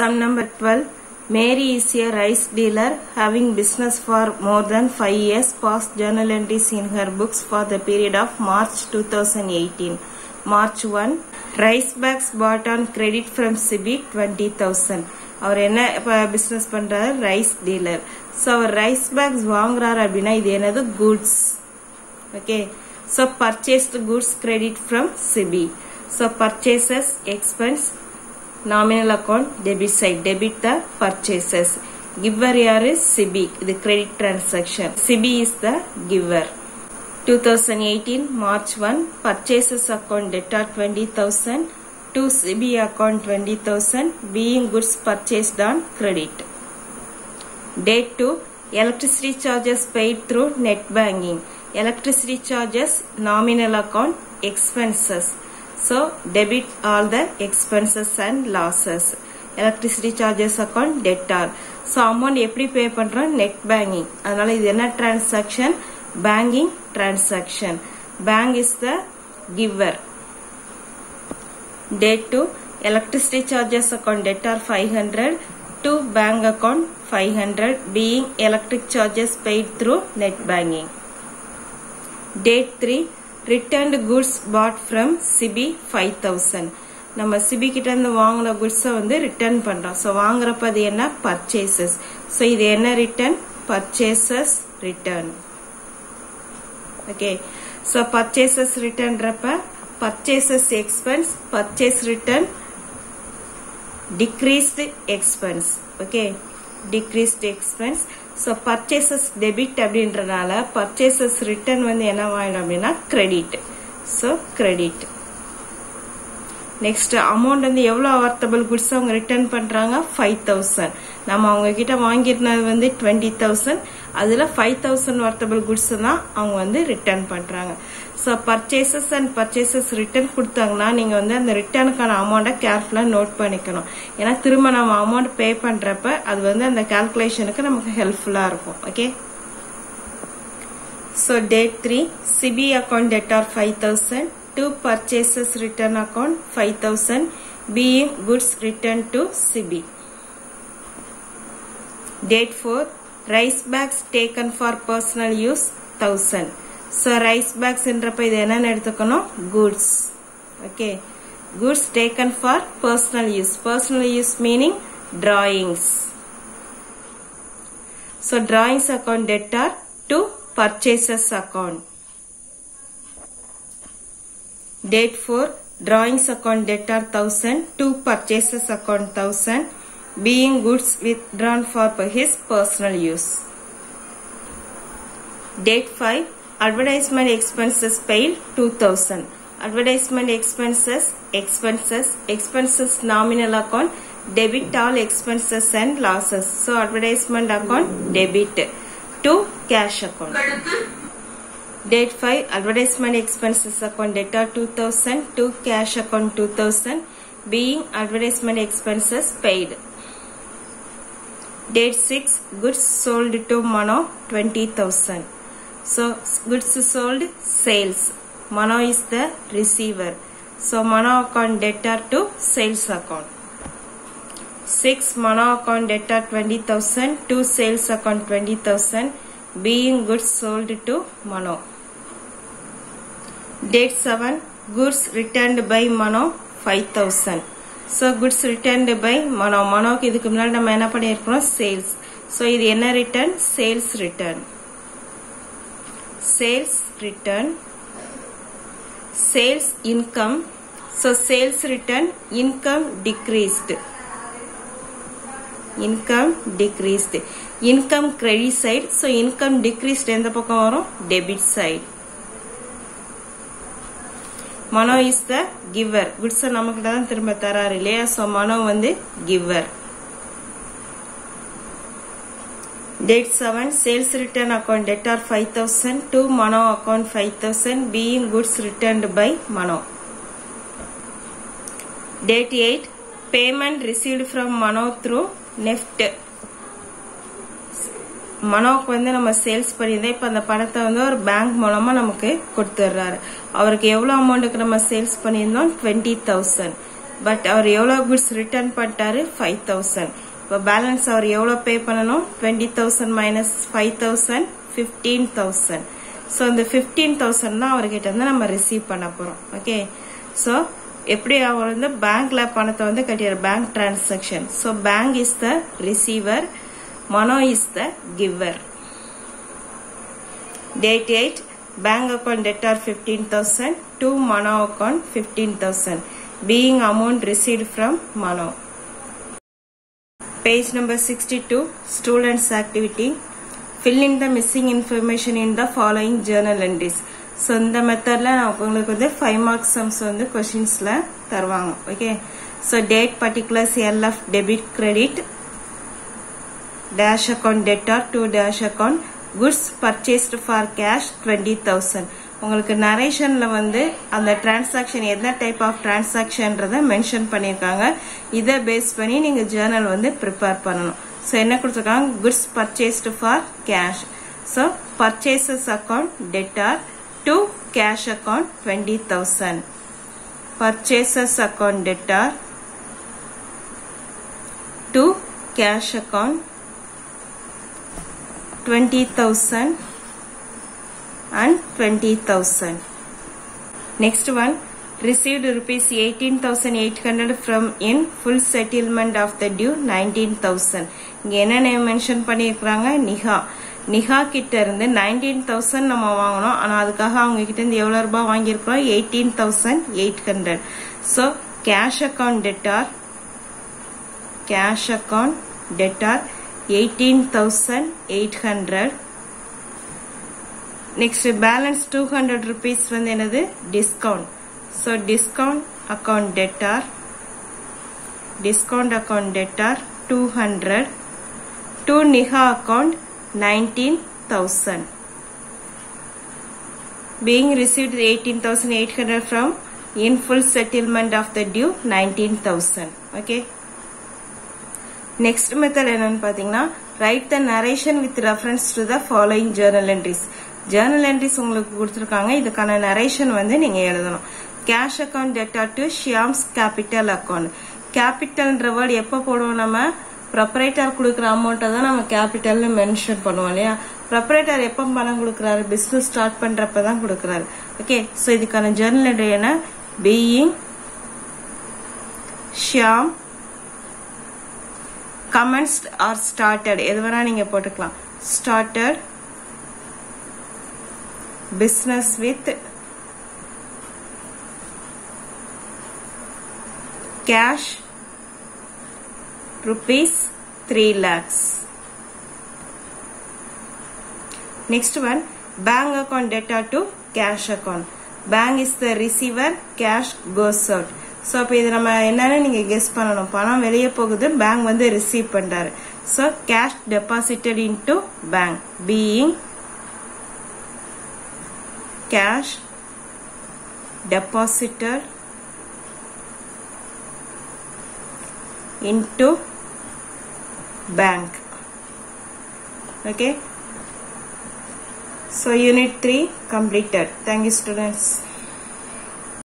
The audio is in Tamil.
Sum number 12. Mary is a rice dealer having business for more than 5 years. Past journal entries in her books for the period of March 2018. March 1. Rice bags bought on credit from Sibi 20,000. அவர் என்ன பிஸ்னஸ் பண்றாரு ரைஸ் டீலர் ஸோ அவர் ரைஸ் பேக்ஸ் வாங்குறாரு அப்படின்னா இது என்னது goods okay so purchased goods credit from CB so purchases expense Nominal account, debit side, debit the purchases. Giver here is CB, the credit transaction. CB is the giver. 2018 March 1, purchases account debtor 20,000, to CB account 20,000 being goods purchased on credit. Date 2, electricity charges paid through net banking. Electricity charges, nominal account, expenses. So debit all the expenses and losses. electricity charges account debtor. So amount எப்படி பே பண்றோம் நெட் பேங்கிங் அதனால இது என்ன transaction banking transaction bank is the giver Date 2 electricity charges account debtor 500 to bank account 500 being electric charges paid through net banking. Date 3 returned goods bought from CB 5000 நம்ம சிபி கிட்ட இருந்து வாங்கின குட்ஸை வந்து ரிட்டர்ன் பண்றோம். ஸோ வாங்குறப்ப அது என்ன? பர்ச்சேசஸ் ஸோ இது என்ன return purchases return okay so purchases ரிட்டர்ன்றப்ப purchases expense purchase return decreased expense. Okay. Decreased expense. So purchases debit அப்படின்றனால பர்ச்சேசஸ் ரிட்டர்ன் வந்து என்ன ஆகிடும் அப்படின்னா credit so credit next amount வந்து எவ்வளோ அவர்த்தபிள் குட்ஸ் அவங்க ரிட்டர்ன் பண்றாங்க? ஃபைவ் தௌசண்ட் நம்ம அவங்க கிட்ட வாங்கிருந்தது வந்து டுவெண்ட்டி தௌசண்ட் அதுல ஃபைவ் தௌசண்ட் வர்த்தபிள் குட்ஸ் தான் அவங்க வந்து ரிட்டர்ன் பண்றாங்க. So purchases and purchases return கொடுத்தாங்கன்னா நீங்க வந்து அந்த ரிட்டர்னுக்கான அமௌண்ட்டை கேர்ஃபுல்லா நோட் பண்ணிக்கணும். ஏன்னா திரும்ப நம்ம அமௌண்ட் பே பண்றப்ப அது வந்து அந்த கால்குலேஷனுக்கு நமக்கு ஹெல்ப்ஃபுல்லா இருக்கும். Okay so date three CB account debtor five thousand to purchases return account 5000 being goods returned to CB. Date 4 rice bags taken for personal use 1000. So rice bags என்றப்ப இது என்னன்னு எடுத்துக்கணும் goods. Okay. Goods taken for personal use. Personal use meaning drawings. So drawings account debtor to purchases account. Date 4 drawings account debtor 1000 to purchases account 1000 being goods withdrawn for his personal use. Date 5 advertisement expenses paid 2000 advertisement expenses expenses expenses nominal account debit all expenses and losses. So advertisement account debit. To cash account Date 5 advertisement expenses account debtor 2000 to cash account 2000 being advertisement expenses paid. Date 6 goods sold to Mono 20000. So goods sold sales. Mono is the receiver. So Mono account debtor to sales account. 6 Mono account debtor 20000 to sales account 20000 being goods sold to Mono. Date 7 goods returned by Mono 5000. So goods returned by Mono. Monoக்கு இதுக்கு முன்னாடி நம்ம என்ன பண்ணியிருக்கிறோம்? சேல்ஸ் ஸோ இது என்ன return sales return sales return sales income so sales return income decreased income decreased income credit side so income decrease எந்த பக்கம் வரும்? Debit side Mano is the giver குட்ஸை நம்மக்கிட்ட தான் திரும்ப தராரு இல்லையா? ஸோ மனோ வந்து giver date seven sales return account debtor five thousand to Mano account five thousand being goods returned by Mano date eight payment received from Mano through NEFT மனோவுக்கு வந்து நம்ம சேல்ஸ் பண்ணியிருந்தோம் இப்போ அந்த பணத்தை வந்து ஒரு பேங்க் மூலமாக நமக்கு கொடுத்துட்றாரு. அவருக்கு எவ்வளோ அமௌண்ட்டுக்கு நம்ம சேல்ஸ் பண்ணியிருந்தோம்? டுவெண்ட்டி தௌசண்ட் பட் அவர் எவ்வளோ குட்ஸ் ரிட்டர்ன் பண்ணிட்டாரு? ஃபைவ் தௌசண்ட் இப்போ பேலன்ஸ் அவர் எவ்வளோ பே பண்ணணும்? Twenty thousand minus five thousand fifteen thousand so இந்த ஃபிஃப்டீன் தௌசண்ட் தான் அவர்கிட்ட வந்து நம்ம ரிசீவ் பண்ண போகிறோம் ஓகே ஸோ எப்படி அவர் வந்து பேங்க்ல பணத்தை வந்து கட்டிடுற bank transaction so bank is the receiver Mano is the giver date eight bank account debtor 15000 to Mano account 15000 being amount received from Mano. Page number 62 students activity fill in the missing information in the following journal entries. So இந்த மெத்தடில் நான் உங்களுக்கு வந்து ஃபைவ் மார்க்ஸ் சம்ஸ் வந்து கொஷின்ஸில் தருவாங்க okay so date particulars LF debit credit dash account debtor to dash account goods purchased for cash twenty thousand உங்களுக்கு நரேஷன்ல வந்து அந்த டிரான்சாக்ஷன் என்ன டைப் ஆஃப் டிரான்சாக்ஷன்றத மென்ஷன் பண்ணியிருக்காங்க. இதை பேஸ் பண்ணி நீங்க ஜேர்னல் வந்து ப்ரிப்பேர் பண்ணணும். ஸோ என்ன கொடுத்துருக்காங்க? Goods purchased for cash so purchases account debtor to cash account twenty thousand purchases account debtor to cash account 20,000 and 20,000. Next one, received rupees 18,800 from in full settlement of the due 19,000. இங்க என்ன மென்ஷன் பண்ணியிருக்கிறாங்க? நிகா நிகா கிட்ட இருந்து நைன்டீன் தௌசண்ட் நம்ம வாங்கினோம். ஆனால் அதுக்காக அவங்க கிட்ட இருந்து எவ்வளவு ரூபாய் வாங்கியிருக்கிறோம்? Eighteen thousand eight hundred so cash account debtor cash account debtor 18,800 next balance 200 rupees வந்து என்னது discount so discount account debtor discount account debtor 200 to Niha account 19,000 being received 18,800 from in full settlement of the due 19,000 okay Next method என்னன்னு பாத்தீங்கன்னா right the narration with reference to the following journal entries journal entries உங்களுக்கு கொடுத்துருக்காங்க. இதுக்கான நரேஷன் வந்து நீங்க எழுதணும். Cash account debtor to Shyam's capital account கேபிட்டல்ன்ற word எப்போ போடுவோம் நம்ம? ப்ரப்பரேட்டர் கொடுக்குற அமௌண்ட்டை தான் நம்ம கேபிட்டல்னு மென்ஷன் பண்ணுவோம் இல்லையா? ப்ரப்பரேட்டர் எப்போ பணம் கொடுக்குறாரு? பிஸ்னஸ் ஸ்டார்ட் பண்றப்ப தான் கொடுக்குறாரு. ஓகே ஸோ இதுக்கான ஜேர்னல் என்ட்ரி என்ன? Being Shyam commenced or started எது வேணா நீங்க போட்டுக்கலாம் started business with cash rupees 3 lakhs next one bank account data to cash account bank is the receiver cash goes out so அப்போ இது நம்ம என்னன்னு நீங்கள் கெஸ் பண்ணணும். பணம் வெளியே போகுது பேங்க் வந்து ரிசீவ் பண்ணுறாரு so cash deposited into bank being cash deposited into bank okay so unit three completed thank you students